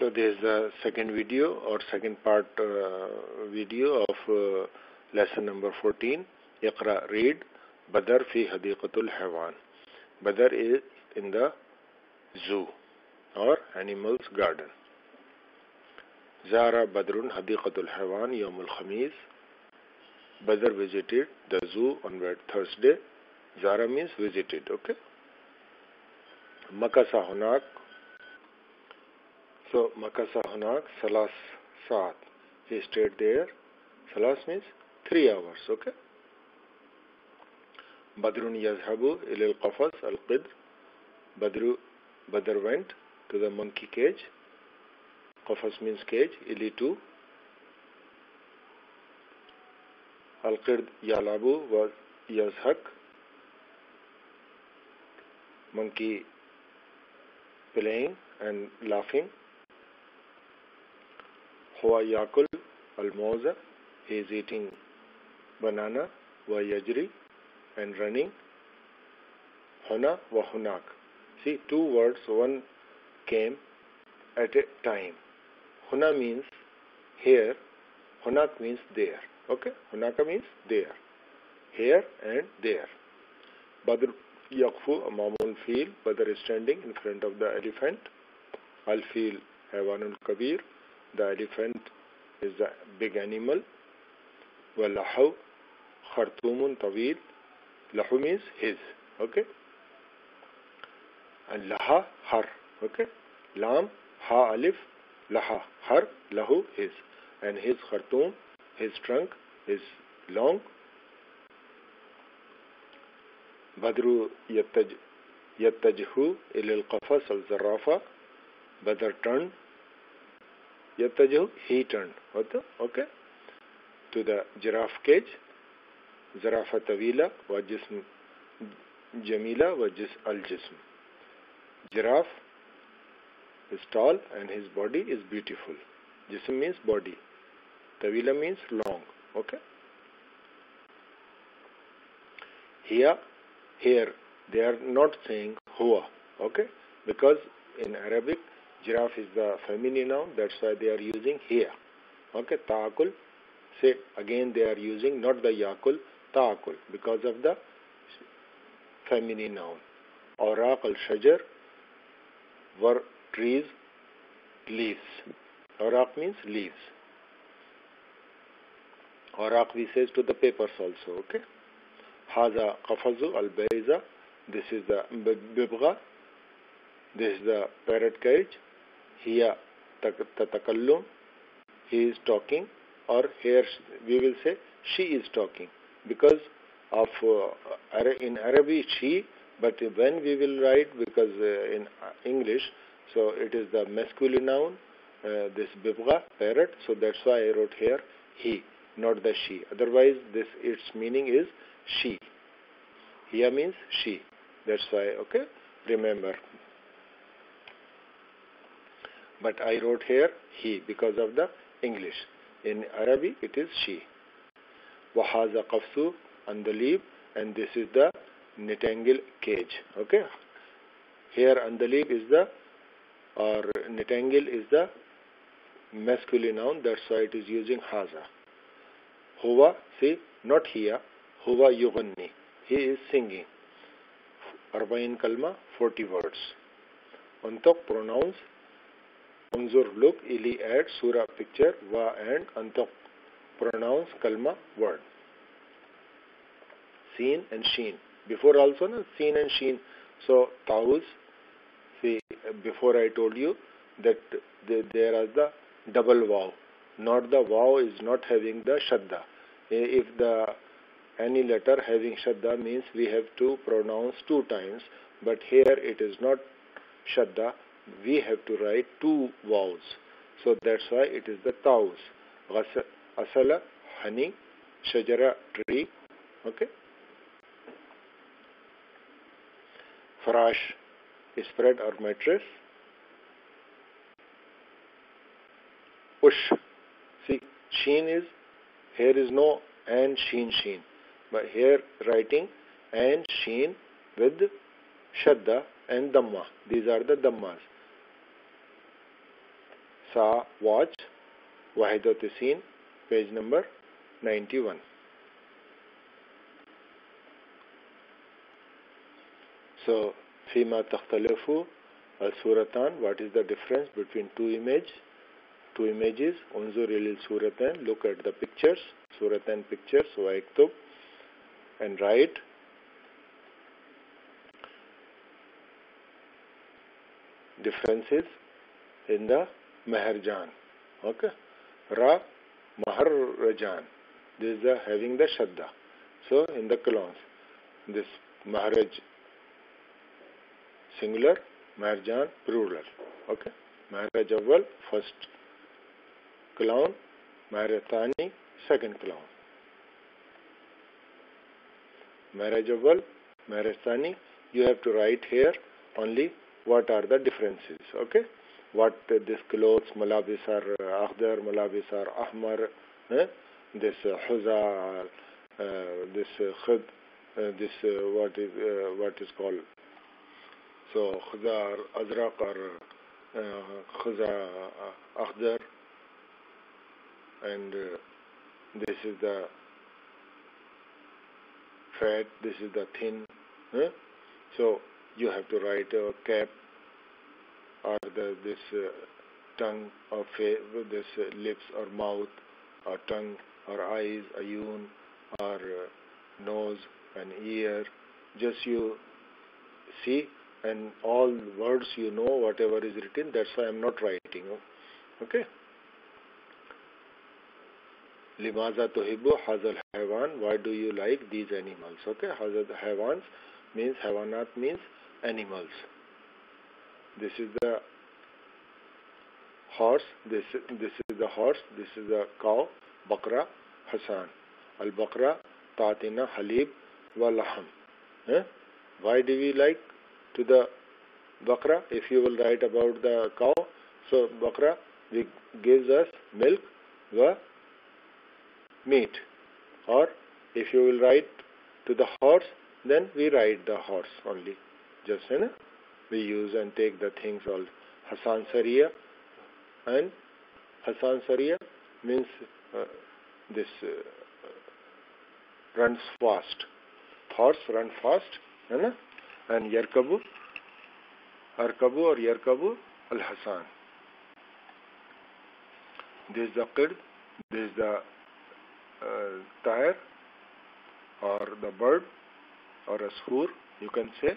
So there is the second video or second part uh, video of uh, lesson number 14. Iqra, read. Badar fi hadiqatul haywan. Badar is in the zoo or animals garden. Zara Badrun hadiqatul haywan yawm al-khamis. Badr visited the zoo on Thursday. Zara means visited, okay? Makasa hunak so Makasa Hunak Salas Saat. He stayed there. Salas means three hours. Okay. Badrun yazhabu ilal qafas al qidr. Badru Badr went to the monkey cage. Qafas means cage. Ili too. Al qird yalabu was yazhak. Monkey playing and laughing. Huwa Yakul Almoza is eating banana, wa and running, huna wahunak. See, two words, one came at a time. Huna means here, hunak means there. Okay, hunaka means there. Here and there. Badr Yaqfu, a mamul feel, Badr is standing in front of the elephant. Al feel Hawanul Kabir, the elephant is a big animal. وَلَحَوْ خَرْطُومٌ طَوِيل Lahu means his. Okay? And laha, har. Okay? Lam, ha, alif, laha, har, lahu, his. And his khartoum, his trunk is long. Badru yattaj, yattajhu ilal qafas al-zarrafa. Badr turned Yattajahu, he turned. Okay? To the giraffe cage. Zarafa tawila wa jism jamila wa jis al jism. Giraffe is tall and his body is beautiful. Jism means body. Tawila means long. Okay? Here, here they are not saying huwa. Okay? Because in Arabic Giraffe is the feminine noun, that's why they are using here. Okay, ta'akul. Say again they are using not the yakul, ta'akul, because of the feminine noun. Awraq al-shajar were trees, leaves. Awraq means leaves. Awraq we says to the papers also, okay? Haza qafazu al-bayza. This is the bibgha. This is the parrot cage here the tatakallum he is talking or here we will say she is talking. Because of uh, in Arabic she but when we will write because uh, in English so it is the masculine noun uh, this bibga parrot so that's why I wrote here he not the she. Otherwise this its meaning is she. Here means she. That's why okay remember but I wrote here he because of the English. In Arabic it is she. Wahaza qafsu andalib and this is the nitangle cage. Okay. Here andalib is the or nitangle is the masculine noun that's why it is using haza. Huwa, see, not here. Huwa yuganni. He is singing. Arbain kalma, 40 words. Antak pronouns Unzur, look, ili add, surah, picture, wa and antak, pronounce, kalma, word. Seen and sheen. Before also, no, seen and sheen. So, taus, see, before I told you that the, are the double vow. Not the vow is not having the shadda. If the any letter having shadda means we have to pronounce two times, but here it is not shadda, we have to write two vowels. So that's why it is the taus. Asala, honey, shajara, tree. Okay? Farash, spread or mattress. Ush. See, sheen is, here is no and sheen sheen. But here writing and sheen with shadda and dhamma. These are the सा watch Wahid Taseen page number 91 so fima takhtalifu al suratan what is the difference between two image two images unzur ilal suratan look at the pictures suratan pictures wa iktub and write differences in the maharjan. Okay. Ra maharjan this is the having the shadda. So in the colons this maharaj singular marjan plural. Okay. Awal first clown. Marathani second clown. Marriage awal you have to write here only what are the differences. Okay what this clothes malabis are uh, akhdar malabis are ahmar eh? this uh, huza uh, this uh, khud uh, this uh, what is uh, what is called so khudar, azraq or uh, khuza uh, akhdar and uh, this is the fat, this is the thin. Huh? So you have to write a cap or the, this uh, tongue or face, this uh, lips or mouth or tongue or eyes, ayun or uh, nose and ear. Just you see and all words you know, whatever is written, that's why I'm not writing. Okay? Limaza tuhibbu hazal haywan. Why do you like these animals? Okay? Hazal haywans means haywanat means animals. This is the horse. This this is the horse. This is the cow. Bakra Hassan. Al bakra tatina halib Walaham. Eh? Why do we like to the bakra, if you will write about the cow, so bakra gives us milk, the meat. Or if you will write to the horse, then we ride the horse only. Just you we use and take the things all. Hassan Sariya and Hassan Sariya means uh, this uh, runs fast. Horse run fast, know? and Yarkabu, Arkabu or Yarkabu Al Hassan. This is the qid, this is the uh, tire or the bird or a school, you can say.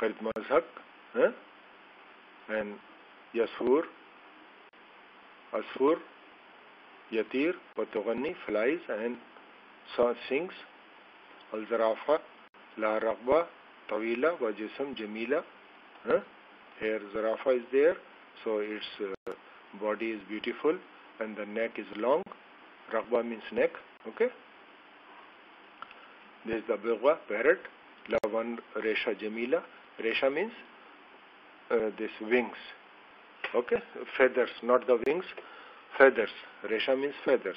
Qid Mazhak, and Yasfur, Asfur, Yatir, Patogani, flies and sings. Al Zarafa, La Raqba, tawila wa jamila. Here zarafa is there, so its uh, body is beautiful and the neck is long. Raqba means neck. Okay. This is the bigwa, parrot. Lavan resha jamila. Resha means uh, this wings. Okay, feathers, not the wings, feathers. Resha means feathers.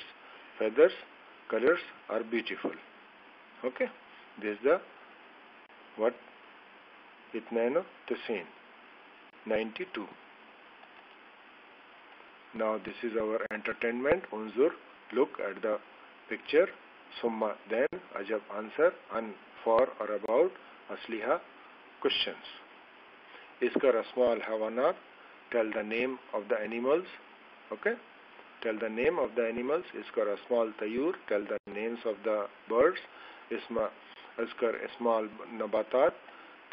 Feathers, colors are beautiful. Okay, this is the what? it means ना तो 92. Now this is our entertainment. Unzur, look at the picture. Summa, then Ajab answer, and for or about Asliha, questions iska rasma al hawanat tell the name of the animals okay tell the name of the animals iskar asmal tayur tell the names of the birds isma iskar ismal nabatat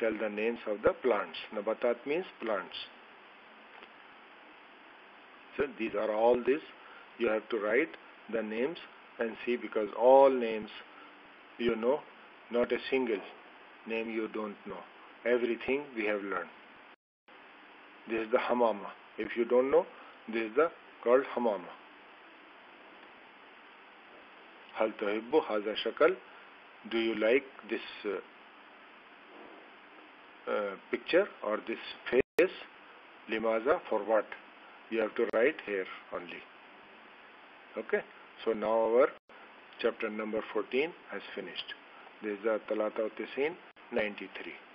tell the names of the plants. Nabatat means plants. So these are all this. You have to write the names and see because all names you know, not a single name you don't know. Everything we have learned. This is the hamama. If you don't know, this is the called hamama. Hal tuhibbu haza shakal. Do you like this uh, uh, picture or this face limaza for what you have to write here only okay so now our chapter number 14 has finished this is the talata 93